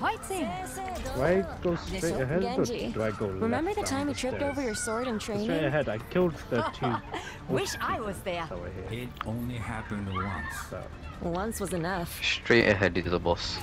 Do I go straight ahead or do I go left remember the time you tripped over your sword in Straight ahead. I killed the two. Wish I was there. It only happened once. Once was enough. Straight ahead is the boss.